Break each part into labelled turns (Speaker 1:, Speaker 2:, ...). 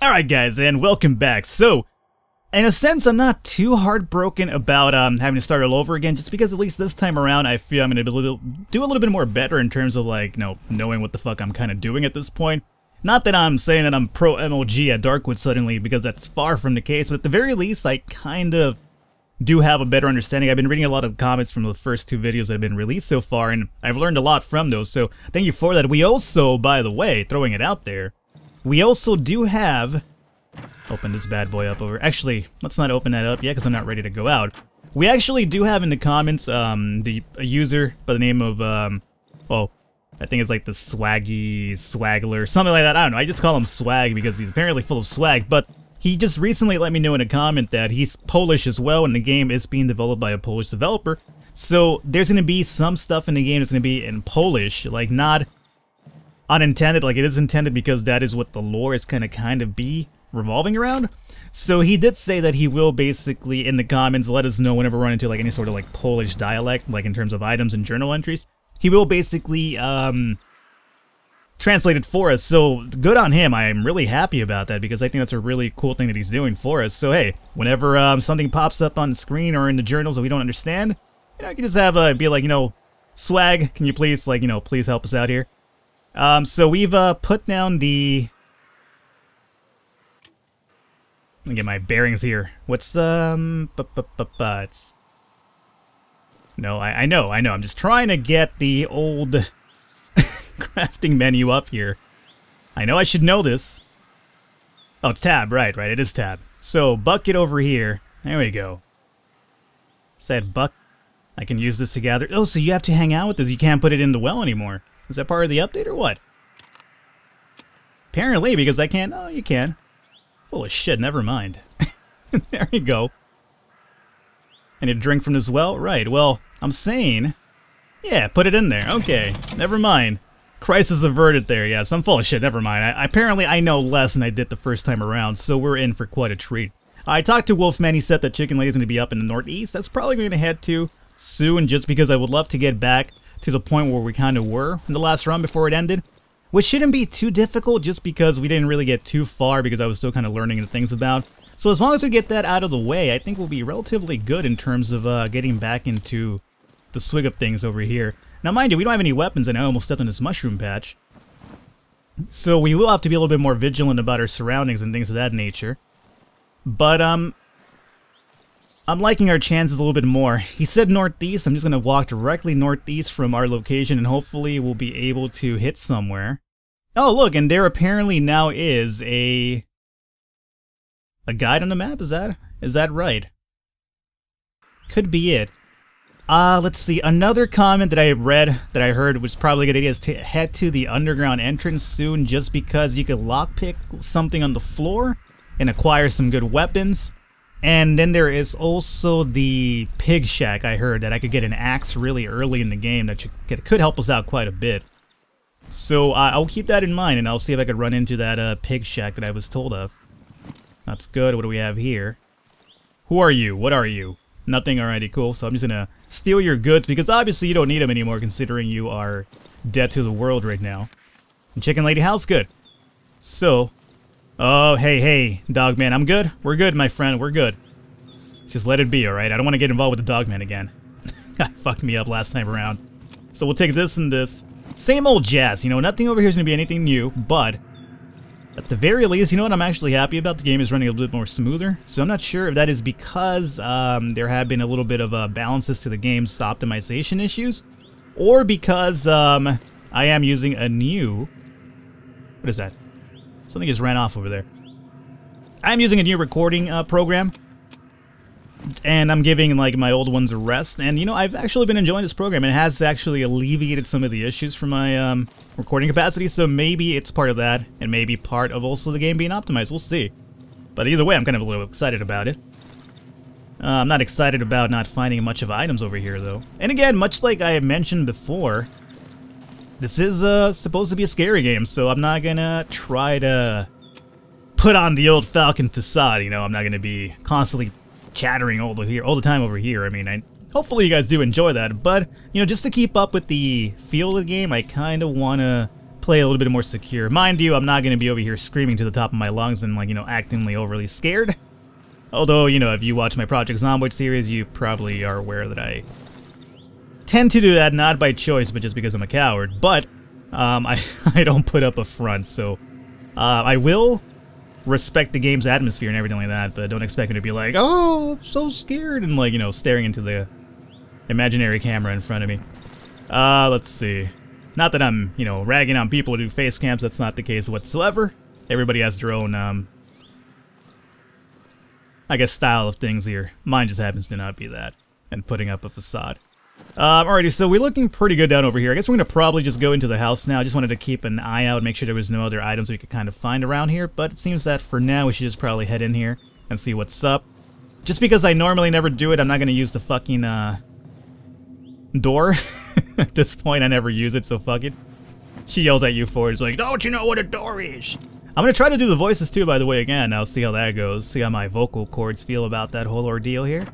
Speaker 1: Alright guys, and welcome back. So, in a sense, I'm not too heartbroken about um, having to start all over again, just because at least this time around I feel I'm going to do a little bit more better in terms of like, you know, knowing what the fuck I'm kind of doing at this point. Not that I'm saying that I'm pro MLG at Darkwood suddenly, because that's far from the case, but at the very least, I kind of do have a better understanding. I've been reading a lot of comments from the first two videos that have been released so far, and I've learned a lot from those, so thank you for that. We also, by the way, throwing it out there, we also do have... Open this bad boy up over... Actually, let's not open that up yet, because I'm not ready to go out. We actually do have in the comments um, the a user by the name of... Um, well, I think it's like the Swaggy Swaggler, something like that. I don't know. I just call him Swag because he's apparently full of swag, but he just recently let me know in a comment that he's Polish as well, and the game is being developed by a Polish developer. So there's going to be some stuff in the game that's going to be in Polish, like not unintended, like it is intended because that is what the lore is going to kind of be revolving around. So he did say that he will basically, in the comments, let us know whenever run into like any sort of like Polish dialect, like in terms of items and journal entries. He will basically um, translate it for us. So good on him. I'm really happy about that because I think that's a really cool thing that he's doing for us. So hey, whenever um, something pops up on the screen or in the journals that we don't understand, you know, you can just have a be like, you know, swag. Can you please like, you know, please help us out here? Um, so we've uh, put down the. Let me get my bearings here. What's um? Bu -bu -bu -bu it's. No, I, I know, I know. I'm just trying to get the old crafting menu up here. I know I should know this. Oh, it's tab, right, right, it is tab. So, bucket over here. There we go. Said buck. I can use this to gather. Oh, so you have to hang out with this. You can't put it in the well anymore. Is that part of the update or what? Apparently, because I can't. Oh, you can. Full of shit, never mind. there you go. I need a drink from this well? Right, well, I'm saying... Yeah, put it in there. Okay, never mind. Crisis averted there, yes. I'm full of shit, never mind. I, apparently I know less than I did the first time around, so we're in for quite a treat. I talked to Wolfman, he said that Chicken Lady is going to be up in the northeast. That's probably going to head to soon, just because I would love to get back to the point where we kind of were in the last run before it ended. Which shouldn't be too difficult, just because we didn't really get too far, because I was still kind of learning the things about. So as long as we get that out of the way, I think we'll be relatively good in terms of uh, getting back into the swig of things over here. Now, mind you, we don't have any weapons, and I almost stepped on this mushroom patch. So we will have to be a little bit more vigilant about our surroundings and things of that nature. But, um... I'm liking our chances a little bit more. He said northeast, I'm just going to walk directly northeast from our location, and hopefully we'll be able to hit somewhere. Oh, look, and there apparently now is a... A guide on the map, is that? Is that right? Could be it. Uh, let's see. Another comment that I read that I heard was probably a good idea is to head to the underground entrance soon just because you could lockpick something on the floor and acquire some good weapons. And then there is also the pig shack I heard that I could get an axe really early in the game that could help us out quite a bit. So uh, I'll keep that in mind and I'll see if I could run into that uh, pig shack that I was told of. That's good. What do we have here? Who are you? What are you? Nothing? Alrighty, cool. So I'm just gonna steal your goods because obviously you don't need them anymore considering you are dead to the world right now. And Chicken Lady House, good. So, oh, hey, hey, Dogman, I'm good? We're good, my friend, we're good. Just let it be, alright? I don't want to get involved with the Dogman again. That fucked me up last time around. So we'll take this and this. Same old jazz, you know, nothing over here is going to be anything new, but at the very least, you know what I'm actually happy about? The game is running a little bit more smoother. So I'm not sure if that is because um, there have been a little bit of uh, balances to the game's optimization issues, or because um, I am using a new... What is that? Something just ran off over there. I'm using a new recording uh, program and I'm giving like my old ones a rest. And you know, I've actually been enjoying this program. It has actually alleviated some of the issues for my um, recording capacity. So maybe it's part of that, and maybe part of also the game being optimized. We'll see. But either way, I'm kind of a little excited about it. Uh, I'm not excited about not finding much of items over here, though. And again, much like I mentioned before, this is uh, supposed to be a scary game, so I'm not gonna try to put on the old Falcon facade, you know, I'm not gonna be constantly chattering all the here all the time over here. I mean, I hopefully you guys do enjoy that. But you know, just to keep up with the feel of the game, I kind of want to play a little bit more secure. Mind you, I'm not to be over here screaming to the top of my lungs and, like, you know, actingly overly scared. Although, you know, if you watch my Project Zomboid series, you probably are aware that I tend to do that not by choice, but just because I'm a coward. But um, I, I don't put up a front, so uh, I will respect the game's atmosphere and everything like that, but don't expect me to be like, oh, I'm so scared, and like, you know, staring into the imaginary camera in front of me. Uh, let's see. Not that I'm, you know, ragging on people who do face cams, that's not the case whatsoever. Everybody has their own, um, I guess, style of things here. Mine just happens to not be that, and putting up a facade. Um, alrighty, so we're looking pretty good down over here. I guess we're going to probably just go into the house now. I just wanted to keep an eye out, and make sure there was no other items we could kind of find around here, but it seems that for now we should just probably head in here and see what's up. Just because I normally never do it, I'm not going to use the fucking, uh, door. at this point, I never use it, so fuck it. She yells at you for it. It's like, don't you know what a door is? I'm going to try to do the voices too, by the way, again. I'll see how that goes. See how my vocal cords feel about that whole ordeal here.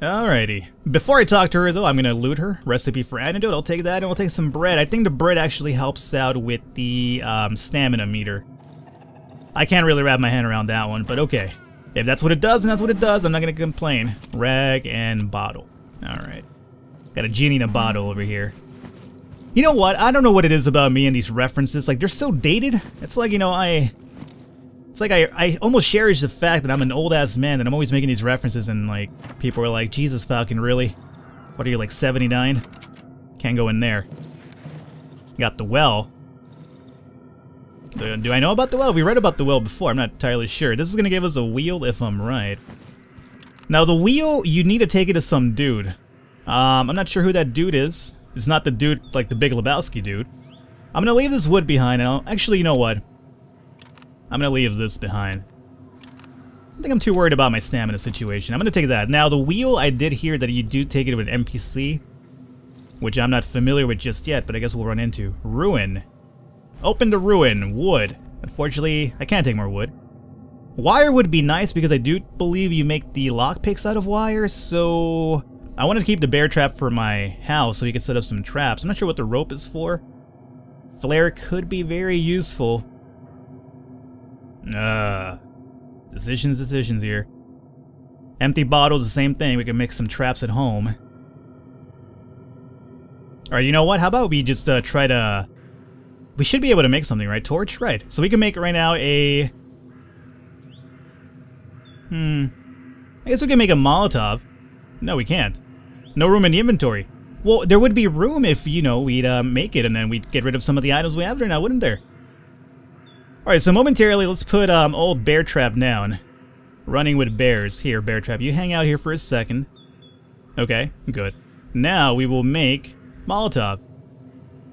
Speaker 1: Alrighty. Before I talk to her, though, I'm gonna loot her. Recipe for antidote, I'll take that, and we'll take some bread. I think the bread actually helps out with the um, stamina meter. I can't really wrap my hand around that one, but okay. If that's what it does, and that's what it does, I'm not gonna complain. Rag and bottle. Alright. Got a genie in a bottle over here. You know what? I don't know what it is about me and these references. Like, they're so dated. It's like, you know, I... It's like I, I almost cherish the fact that I'm an old-ass man and I'm always making these references and, like, people are like, Jesus, Falcon, really? What are you, like, 79? Can't go in there. Got the well. Do, do I know about the well? We read about the well before. I'm not entirely sure. This is to give us a wheel if I'm right. Now, the wheel, you need to take it to some dude. Um, I'm not sure who that dude is. It's not the dude, like the Big Lebowski dude. I'm to leave this wood behind. I'll, actually, you know what? I'm gonna leave this behind. I think I'm too worried about my stamina situation. I'm gonna take that. Now, the wheel, I did hear that you do take it with NPC, which I'm not familiar with just yet, but I guess we'll run into. Ruin. Open the ruin. Wood. Unfortunately, I can't take more wood. Wire would be nice because I do believe you make the lockpicks out of wire, so... I wanted to keep the bear trap for my house so you can set up some traps. I'm not sure what the rope is for. Flare could be very useful. Uh, decisions, decisions here. Empty bottles, the same thing. We can make some traps at home. Alright, you know what? How about we just uh, try to... We should be able to make something, right? Torch? Right. So we can make right now a... Hmm. I guess we can make a Molotov. No, we can't. No room in the inventory. Well, there would be room if, you know, we'd uh, make it and then we'd get rid of some of the items we have there now, wouldn't there? Alright, so momentarily, let's put um, old Bear Trap down. Running with bears. Here, Bear Trap, you hang out here for a second. Okay, good. Now we will make Molotov.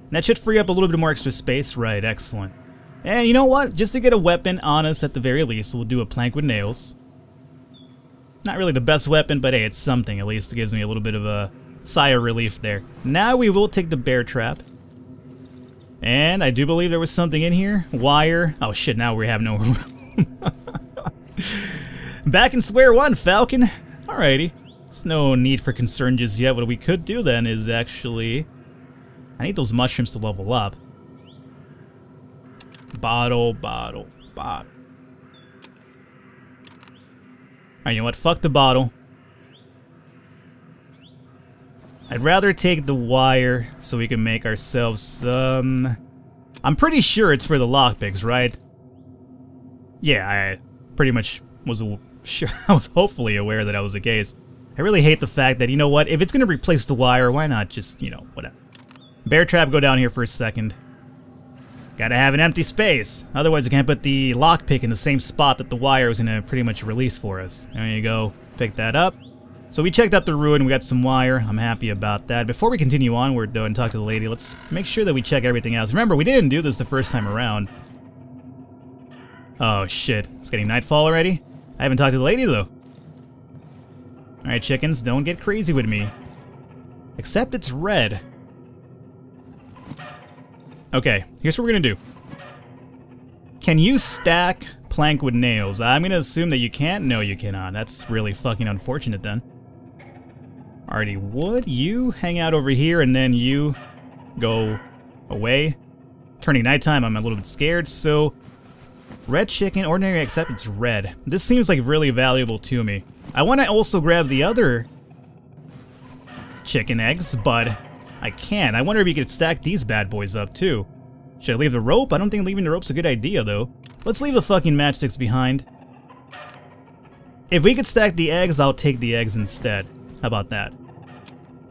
Speaker 1: That should free up a little bit more extra space. Right, excellent. And you know what? Just to get a weapon on us at the very least, we'll do a plank with nails. Not really the best weapon, but hey, it's something. At least it gives me a little bit of a sigh of relief there. Now we will take the bear trap. And I do believe there was something in here. Wire. Oh shit, now we have no room. Back in square one, Falcon. Alrighty. It's no need for concern just yet. What we could do then is actually... I need those mushrooms to level up. Bottle, bottle, bottle. Alright, you know what? Fuck the bottle. I'd rather take the wire so we can make ourselves some... I'm pretty sure it's for the lockpicks, right? Yeah, I pretty much was sure. I was hopefully aware that that was the case. I really hate the fact that, you know what, if it's going to replace the wire, why not just, you know, whatever. Bear trap, go down here for a second. Gotta have an empty space. Otherwise, I can't put the lockpick in the same spot that the wire was going to pretty much release for us. There you go. Pick that up. So we checked out the ruin, we got some wire, I'm happy about that. Before we continue onward though and talk to the lady, let's make sure that we check everything else. Remember, we didn't do this the first time around. Oh shit, it's getting nightfall already? I haven't talked to the lady though. Alright chickens, don't get crazy with me. Except it's red. Okay, here's what we're gonna do. Can you stack plank with nails? I'm gonna assume that you can't? No, you cannot. That's really fucking unfortunate then. Alrighty, would you hang out over here and then you go away. Turning nighttime, I'm a little bit scared, so... Red chicken, ordinary except it's red. This seems like really valuable to me. I want to also grab the other chicken eggs, but I can't. I wonder if you could stack these bad boys up too. Should I leave the rope? I don't think leaving the rope's a good idea though. Let's leave the fucking matchsticks behind. If we could stack the eggs, I'll take the eggs instead. How about that?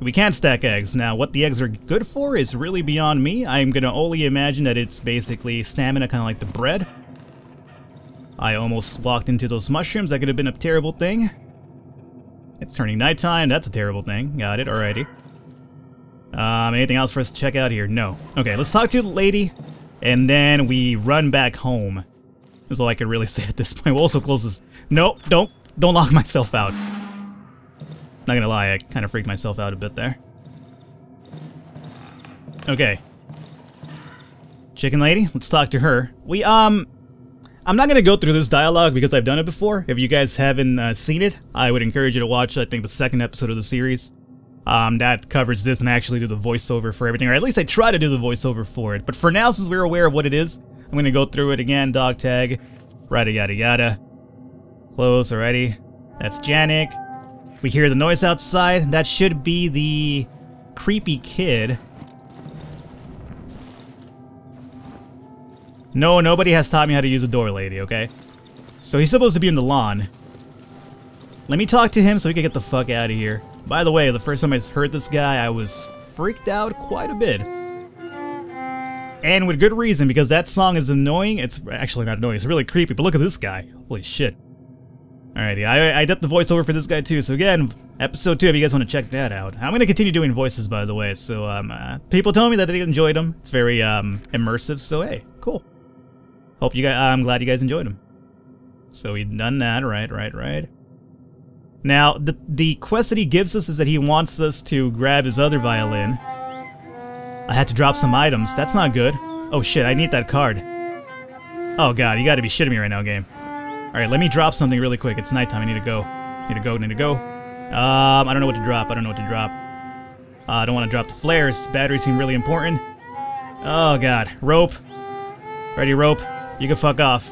Speaker 1: We can't stack eggs. Now, what the eggs are good for is really beyond me. I'm gonna only imagine that it's basically stamina, kind of like the bread. I almost walked into those mushrooms. That could have been a terrible thing. It's turning nighttime. That's a terrible thing. Got it. Alrighty. Um, anything else for us to check out here? No. Okay, let's talk to the lady, and then we run back home. That's all I could really say at this point. We'll also close this. No, don't, don't lock myself out. Not gonna lie, I kind of freaked myself out a bit there. Okay. Chicken lady, let's talk to her. We, um... I'm not gonna go through this dialogue because I've done it before. If you guys haven't uh, seen it, I would encourage you to watch, I think, the second episode of the series. Um, that covers this and I actually do the voiceover for everything, or at least I try to do the voiceover for it. But for now, since we're aware of what it is, I'm gonna go through it again, dog tag, yada yada yada. Close, alrighty. That's Janik. We hear the noise outside. That should be the creepy kid. No, nobody has taught me how to use a door lady, okay? So he's supposed to be in the lawn. Let me talk to him so we can get the fuck out of here. By the way, the first time I heard this guy, I was freaked out quite a bit. And with good reason, because that song is annoying. It's actually not annoying, it's really creepy, but look at this guy. Holy shit. Alrighty, I, I did the voiceover for this guy too, so again, episode 2 if you guys want to check that out. I'm going to continue doing voices, by the way, so um, uh, people tell me that they enjoyed them. It's very um, immersive, so hey, cool. Hope you guys, I'm glad you guys enjoyed them. So we've done that, right, right, right. Now, the, the quest that he gives us is that he wants us to grab his other violin. I had to drop some items, that's not good. Oh shit, I need that card. Oh god, you gotta be shitting me right now, game. Alright, let me drop something really quick. It's nighttime. I need to go. Need to go, need to go. Um, I don't know what to drop. I don't know what to drop. Uh, I don't want to drop the flares. Batteries seem really important. Oh, God. Rope. Ready, rope. You can fuck off.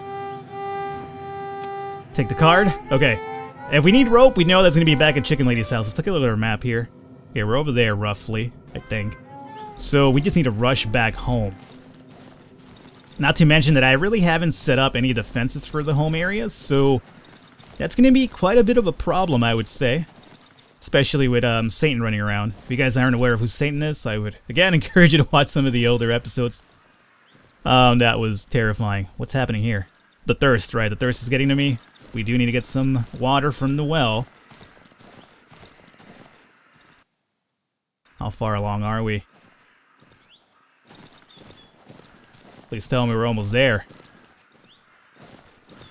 Speaker 1: Take the card. Okay. If we need rope, we know that's going to be back at Chicken Lady's house. Let's take a look at our map here. Okay, we're over there, roughly, I think. So we just need to rush back home. Not to mention that I really haven't set up any defenses for the home areas, so that's going to be quite a bit of a problem, I would say. Especially with um, Satan running around. If you guys aren't aware of who Satan is, I would, again, encourage you to watch some of the older episodes. Um, that was terrifying. What's happening here? The thirst, right? The thirst is getting to me. We do need to get some water from the well. How far along are we? Please tell me we're almost there.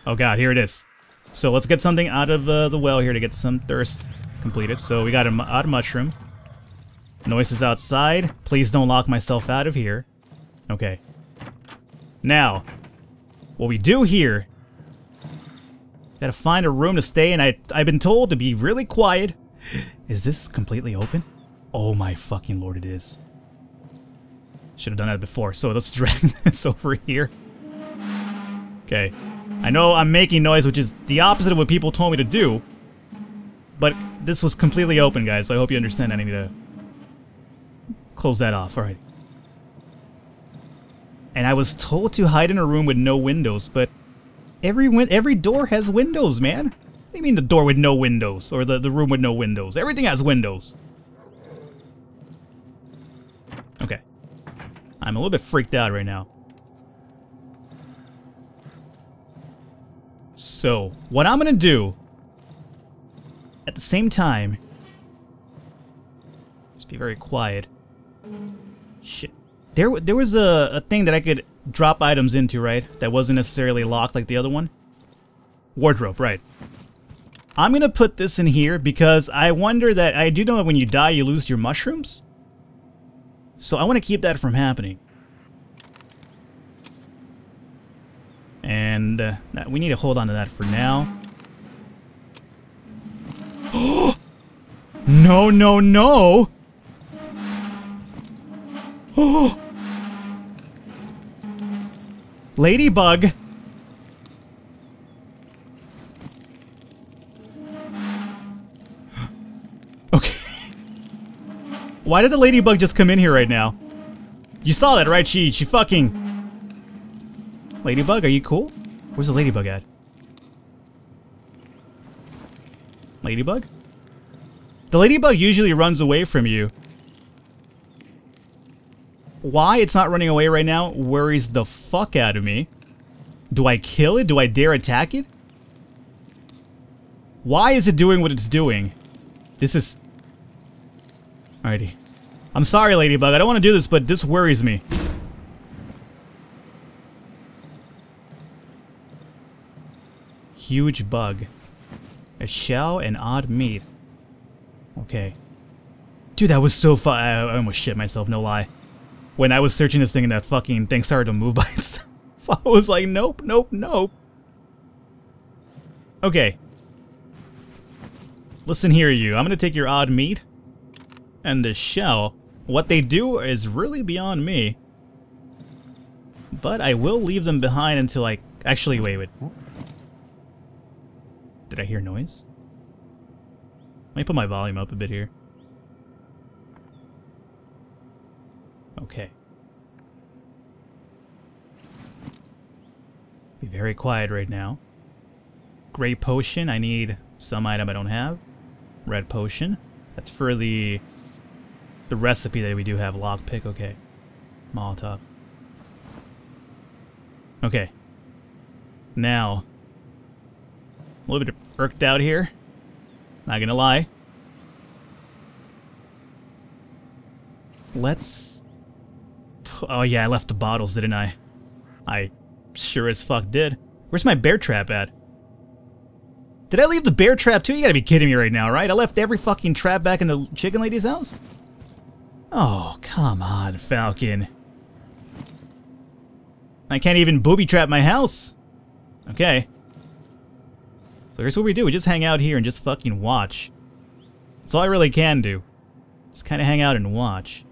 Speaker 1: Oh god, here it is. So let's get something out of uh, the well here to get some thirst completed. So we got a odd mushroom. Noise is outside. Please don't lock myself out of here. Okay. Now, what we do here... Gotta find a room to stay in. I, I've been told to be really quiet. Is this completely open? Oh my fucking lord, it is. Should have done that before. So let's drag this over here. Okay. I know I'm making noise, which is the opposite of what people told me to do. But this was completely open, guys, so I hope you understand I need to close that off. Alright. And I was told to hide in a room with no windows, but every win every door has windows, man. What do you mean the door with no windows? Or the, the room with no windows? Everything has windows. I'm a little bit freaked out right now. So, what I'm gonna do, at the same time, let's be very quiet. Shit. There, there was a, a thing that I could drop items into, right? That wasn't necessarily locked like the other one. Wardrobe, right. I'm gonna put this in here because I wonder that, I do know that when you die you lose your mushrooms. So I want to keep that from happening. And uh, we need to hold on to that for now. no, no, no! Ladybug! Why did the ladybug just come in here right now? You saw that, right? She, she fucking... Ladybug, are you cool? Where's the ladybug at? Ladybug? The ladybug usually runs away from you. Why it's not running away right now worries the fuck out of me. Do I kill it? Do I dare attack it? Why is it doing what it's doing? This is... Alrighty. I'm sorry, Ladybug. I don't want to do this, but this worries me. Huge bug. A shell and odd meat. Okay. Dude, that was so fun. I almost shit myself, no lie. When I was searching this thing and that fucking thing started to move by itself, I was like, nope, nope, nope. Okay. Listen here, you. I'm gonna take your odd meat and the shell. What they do is really beyond me. But I will leave them behind until I... Actually, wait, wait. Did I hear noise? Let me put my volume up a bit here. Okay. Be very quiet right now. Gray potion, I need some item I don't have. Red potion. That's for the the recipe that we do have. Lockpick, okay. Molotov. Okay. Now. A little bit irked out here. Not gonna lie. Let's... Oh yeah, I left the bottles, didn't I? I sure as fuck did. Where's my bear trap at? Did I leave the bear trap too? You gotta be kidding me right now, right? I left every fucking trap back in the chicken lady's house? Oh, come on, Falcon. I can't even booby trap my house. Okay. So here's what we do. We just hang out here and just fucking watch. That's all I really can do. Just kind of hang out and watch.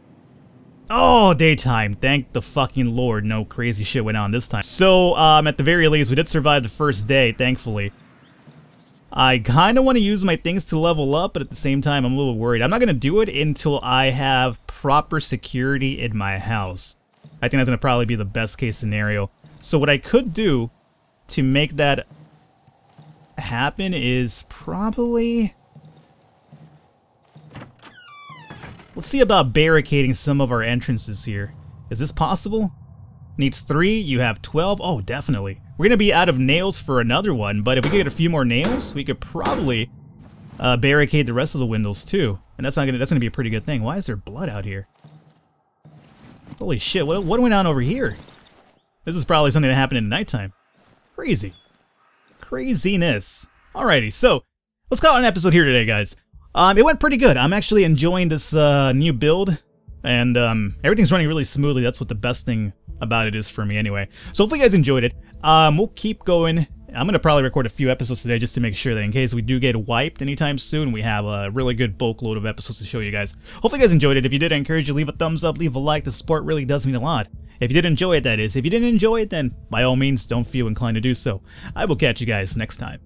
Speaker 1: Oh, daytime. Thank the fucking lord no crazy shit went on this time. So, um, at the very least, we did survive the first day, thankfully. I kind of want to use my things to level up, but at the same time, I'm a little worried. I'm not going to do it until I have proper security in my house. I think that's going to probably be the best case scenario. So what I could do to make that happen is probably... Let's see about barricading some of our entrances here. Is this possible? Needs three, you have 12. Oh, definitely. We're going to be out of nails for another one, but if we could get a few more nails, we could probably uh, barricade the rest of the windows too. And that's not gonna that's gonna be a pretty good thing. Why is there blood out here? Holy shit, what, what went on over here? This is probably something that happened in nighttime. Crazy. Craziness. Alrighty, so let's call it an episode here today, guys. Um, it went pretty good. I'm actually enjoying this uh, new build, and um, everything's running really smoothly. That's what the best thing about it is for me anyway. So hopefully you guys enjoyed it. Um, we'll keep going I'm going to probably record a few episodes today just to make sure that in case we do get wiped anytime soon, we have a really good bulk load of episodes to show you guys. Hopefully you guys enjoyed it. If you did, I encourage you leave a thumbs up, leave a like. The support really does mean a lot. If you did enjoy it, that is. If you didn't enjoy it, then by all means, don't feel inclined to do so. I will catch you guys next time.